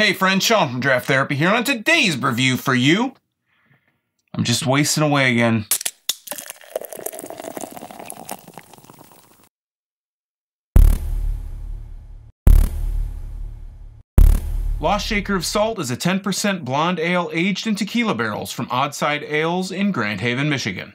Hey friend, Sean from Draft Therapy here on today's review for you. I'm just wasting away again. Lost Shaker of Salt is a 10% blonde ale aged in tequila barrels from Oddside Ales in Grand Haven, Michigan.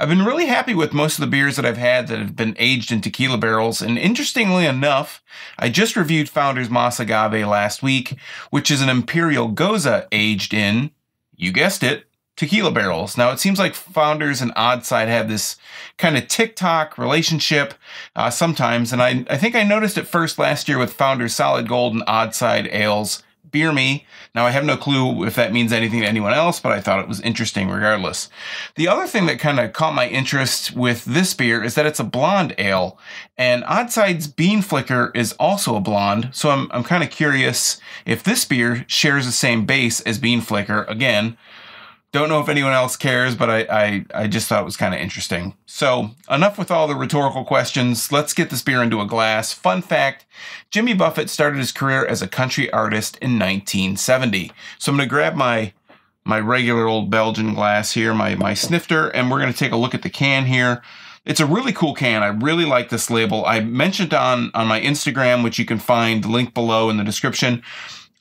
I've been really happy with most of the beers that I've had that have been aged in tequila barrels, and interestingly enough, I just reviewed Founders Mas Agave last week, which is an Imperial Gose aged in, you guessed it, tequila barrels. Now, it seems like Founders and Oddside have this kind of TikTok relationship uh, sometimes, and I, I think I noticed it first last year with Founders Solid Gold and Oddside Ales Beer Me. Now, I have no clue if that means anything to anyone else, but I thought it was interesting regardless. The other thing that kind of caught my interest with this beer is that it's a blonde ale, and Oddside's Bean Flicker is also a blonde, so I'm, I'm kind of curious if this beer shares the same base as Bean Flicker. Again, don't know if anyone else cares, but I, I, I just thought it was kind of interesting. So, enough with all the rhetorical questions. Let's get this beer into a glass. Fun fact Jimmy Buffett started his career as a country artist in 1970. So, I'm going to grab my my regular old Belgian glass here, my, my snifter, and we're going to take a look at the can here. It's a really cool can. I really like this label. I mentioned on, on my Instagram, which you can find the link below in the description.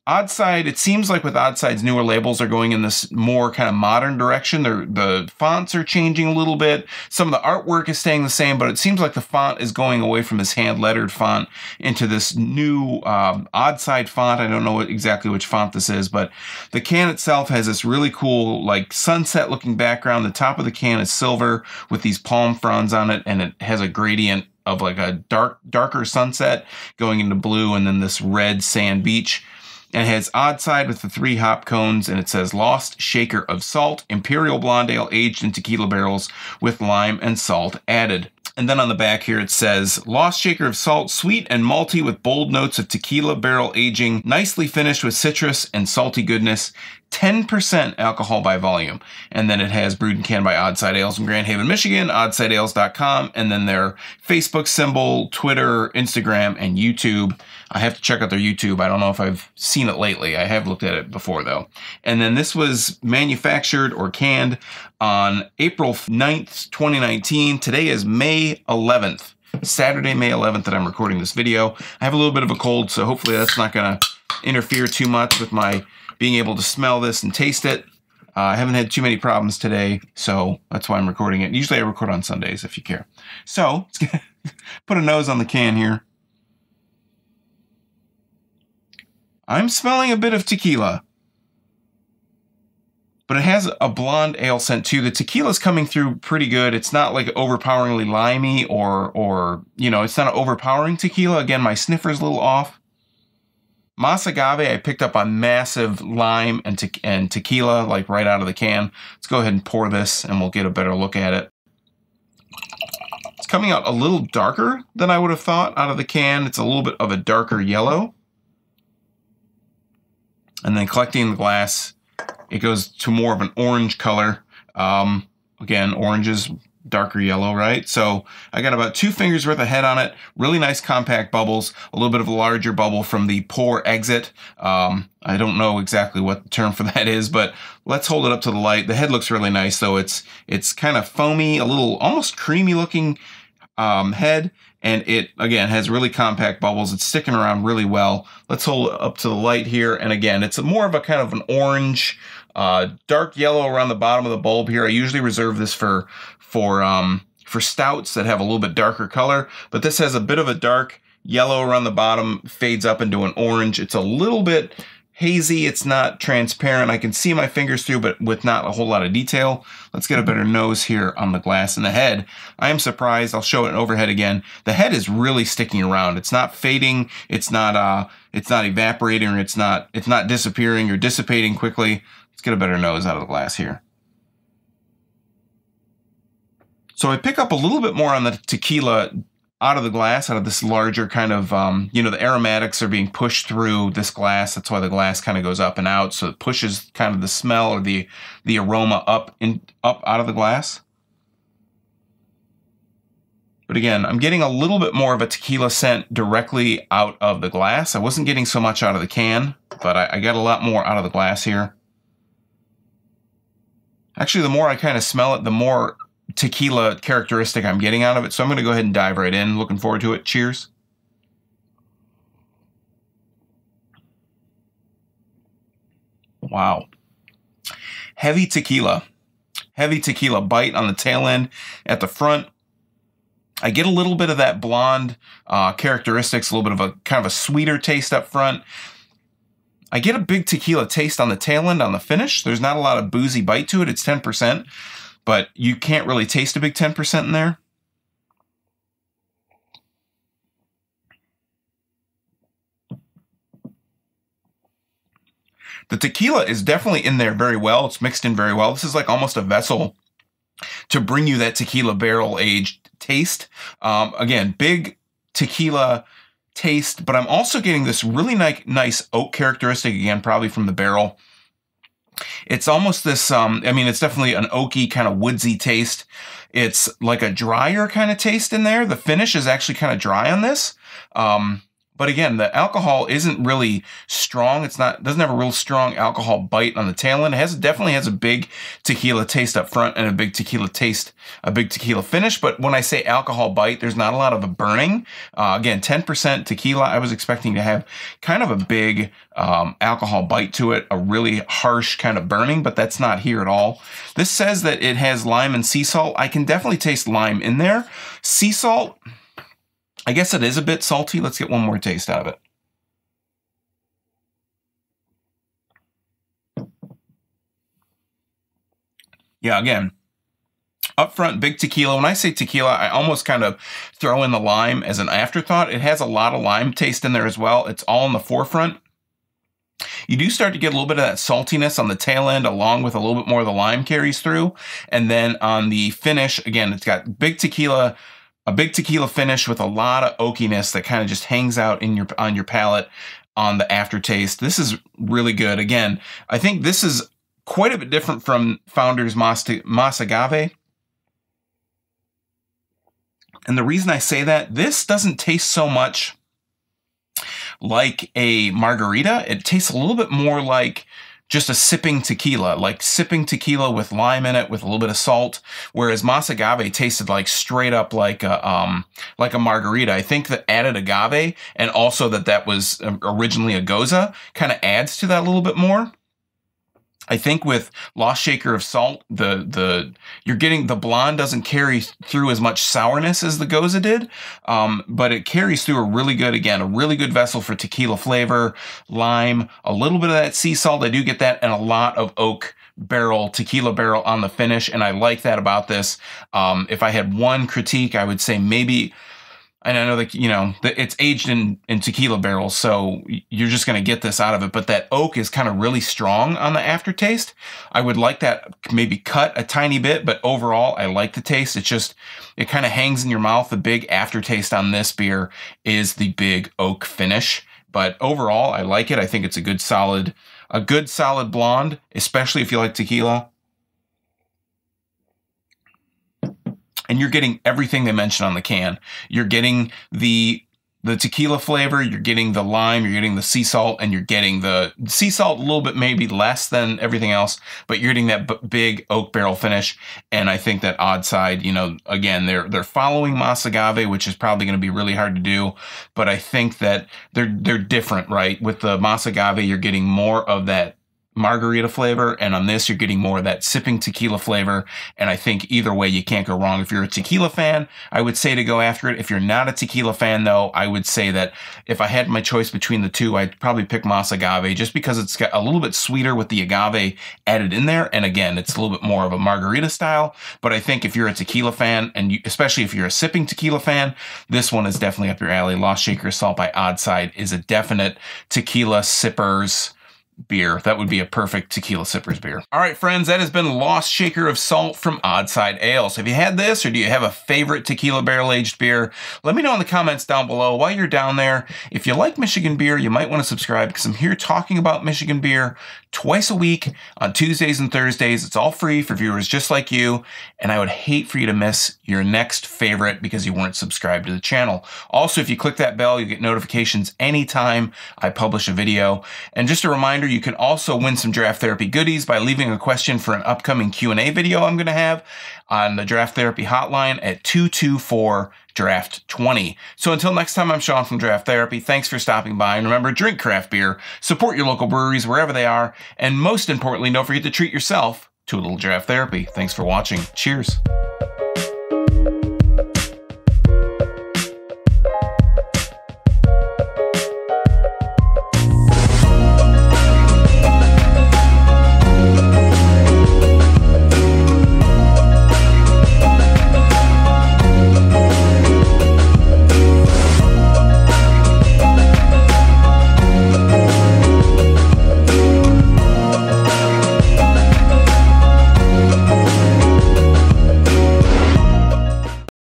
Oddside, it seems like with Oddside's newer labels are going in this more kind of modern direction. They're, the fonts are changing a little bit. Some of the artwork is staying the same, but it seems like the font is going away from this hand lettered font into this new um, Oddside font. I don't know what, exactly which font this is, but the can itself has this really cool, like sunset looking background. The top of the can is silver with these palm fronds on it, and it has a gradient of like a dark, darker sunset going into blue, and then this red sand beach and it has Oddside with the three hop cones, and it says Lost Shaker of Salt, Imperial Blonde Ale aged in tequila barrels with lime and salt added. And then on the back here it says Lost Shaker of Salt, sweet and malty with bold notes of tequila barrel aging, nicely finished with citrus and salty goodness. 10% alcohol by volume. And then it has brewed and canned by Oddside Ales in Grand Haven, Michigan, oddsideales.com, and then their Facebook symbol, Twitter, Instagram, and YouTube. I have to check out their YouTube. I don't know if I've seen it lately. I have looked at it before though. And then this was manufactured or canned on April 9th, 2019. Today is May 11th. Saturday, May 11th that I'm recording this video. I have a little bit of a cold, so hopefully that's not going to interfere too much with my being able to smell this and taste it. Uh, I haven't had too many problems today, so that's why I'm recording it. Usually I record on Sundays, if you care. So, put a nose on the can here. I'm smelling a bit of tequila. But it has a blonde ale scent too. The tequila's coming through pretty good. It's not like overpoweringly limey or, or you know, it's not an overpowering tequila. Again, my sniffer's a little off. Mas Agave, I picked up a massive lime and, te and tequila, like right out of the can. Let's go ahead and pour this and we'll get a better look at it. It's coming out a little darker than I would have thought out of the can. It's a little bit of a darker yellow. And then collecting the glass, it goes to more of an orange color. Um, again, oranges darker yellow, right? So I got about two fingers worth of head on it. Really nice compact bubbles. A little bit of a larger bubble from the pour exit. Um, I don't know exactly what the term for that is, but let's hold it up to the light. The head looks really nice though. It's it's kind of foamy, a little almost creamy looking um, head. And it, again, has really compact bubbles. It's sticking around really well. Let's hold it up to the light here. And again, it's more of a kind of an orange, uh, dark yellow around the bottom of the bulb here. I usually reserve this for for um, for stouts that have a little bit darker color, but this has a bit of a dark yellow around the bottom, fades up into an orange. It's a little bit hazy. It's not transparent. I can see my fingers through, but with not a whole lot of detail. Let's get a better nose here on the glass and the head. I am surprised. I'll show it overhead again. The head is really sticking around. It's not fading. It's not, uh, it's not evaporating or it's not, it's not disappearing or dissipating quickly. Let's get a better nose out of the glass here. So I pick up a little bit more on the tequila out of the glass, out of this larger kind of, um, you know, the aromatics are being pushed through this glass. That's why the glass kind of goes up and out. So it pushes kind of the smell or the, the aroma up in, up out of the glass. But again, I'm getting a little bit more of a tequila scent directly out of the glass. I wasn't getting so much out of the can, but I, I got a lot more out of the glass here. Actually, the more I kind of smell it, the more tequila characteristic I'm getting out of it. So I'm going to go ahead and dive right in. Looking forward to it. Cheers. Wow. Heavy tequila. Heavy tequila bite on the tail end at the front. I get a little bit of that blonde uh, characteristics, a little bit of a kind of a sweeter taste up front. I get a big tequila taste on the tail end on the finish. There's not a lot of boozy bite to it. It's 10%, but you can't really taste a big 10% in there. The tequila is definitely in there very well. It's mixed in very well. This is like almost a vessel to bring you that tequila barrel aged taste. Um, again, big tequila taste, but I'm also getting this really nice, nice oak characteristic again, probably from the barrel. It's almost this, um, I mean, it's definitely an oaky kind of woodsy taste. It's like a drier kind of taste in there. The finish is actually kind of dry on this. Um, but again, the alcohol isn't really strong. It's not doesn't have a real strong alcohol bite on the tail end. It has definitely has a big tequila taste up front and a big tequila taste, a big tequila finish. But when I say alcohol bite, there's not a lot of a burning. Uh, again, 10% tequila. I was expecting to have kind of a big um, alcohol bite to it, a really harsh kind of burning, but that's not here at all. This says that it has lime and sea salt. I can definitely taste lime in there. Sea salt I guess it is a bit salty. Let's get one more taste out of it. Yeah, again, up front, big tequila. When I say tequila, I almost kind of throw in the lime as an afterthought. It has a lot of lime taste in there as well. It's all in the forefront. You do start to get a little bit of that saltiness on the tail end, along with a little bit more of the lime carries through. And then on the finish, again, it's got big tequila, a big tequila finish with a lot of oakiness that kind of just hangs out in your on your palate on the aftertaste. This is really good. Again, I think this is quite a bit different from Founders Mas, Mas Agave. And the reason I say that, this doesn't taste so much like a margarita. It tastes a little bit more like just a sipping tequila, like sipping tequila with lime in it with a little bit of salt. Whereas Mas Agave tasted like straight up like a um like a margarita. I think that added agave and also that that was um, originally a gose kind of adds to that a little bit more. I think with Lost Shaker of Salt, the the you're getting the blonde doesn't carry through as much sourness as the Gose did, um, but it carries through a really good again a really good vessel for tequila flavor, lime, a little bit of that sea salt. I do get that, and a lot of oak barrel tequila barrel on the finish, and I like that about this. Um, if I had one critique, I would say maybe and I know that you know that it's aged in in tequila barrels, so you're just going to get this out of it. But that oak is kind of really strong on the aftertaste. I would like that maybe cut a tiny bit, but overall, I like the taste. It's just it kind of hangs in your mouth. The big aftertaste on this beer is the big oak finish. But overall, I like it. I think it's a good solid, a good solid blonde, especially if you like tequila. And you're getting everything they mentioned on the can. You're getting the the tequila flavor, you're getting the lime, you're getting the sea salt, and you're getting the sea salt a little bit maybe less than everything else, but you're getting that big oak barrel finish. And I think that odd side, you know, again, they're they're following Mas Agave, which is probably going to be really hard to do, but I think that they're they're different, right? With the Mas Agave, you're getting more of that margarita flavor, and on this you're getting more of that sipping tequila flavor. And I think either way you can't go wrong. If you're a tequila fan, I would say to go after it. If you're not a tequila fan, though, I would say that if I had my choice between the two, I'd probably pick Mas Agave just because it's got a little bit sweeter with the agave added in there. And again, it's a little bit more of a margarita style. But I think if you're a tequila fan, and you, especially if you're a sipping tequila fan, this one is definitely up your alley. Lost Shaker Salt by Oddside is a definite tequila sippers beer. That would be a perfect tequila sippers beer. All right, friends, that has been Lost Shaker of Salt from Oddside Ales. Have you had this or do you have a favorite tequila barrel aged beer? Let me know in the comments down below. While you're down there, if you like Michigan beer, you might want to subscribe because I'm here talking about Michigan beer twice a week on Tuesdays and Thursdays. It's all free for viewers just like you. And I would hate for you to miss your next favorite because you weren't subscribed to the channel. Also, if you click that bell, you get notifications anytime I publish a video. And just a reminder, you can also win some draft therapy goodies by leaving a question for an upcoming Q&A video I'm going to have on the draft therapy hotline at 224 draft 20. So until next time, I'm Sean from Draft Therapy. Thanks for stopping by. And remember, drink craft beer, support your local breweries wherever they are, and most importantly, don't forget to treat yourself to a little draft therapy. Thanks for watching. Cheers.